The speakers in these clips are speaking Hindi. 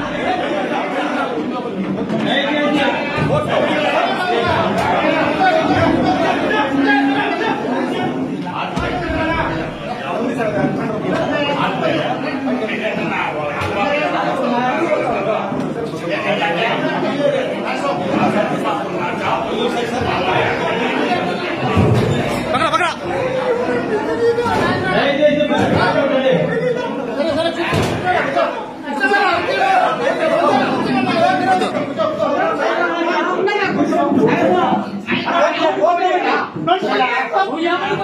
何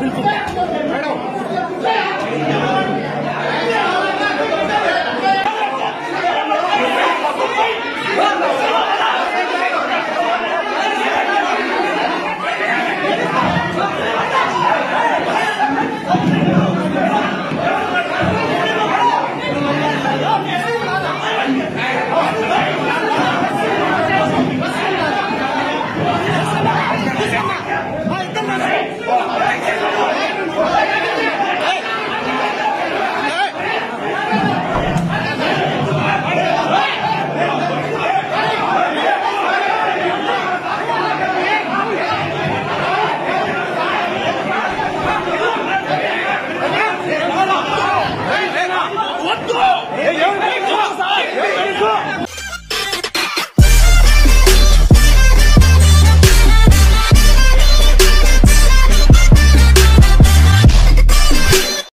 बिल्कुल मैडम Ele é Pedro!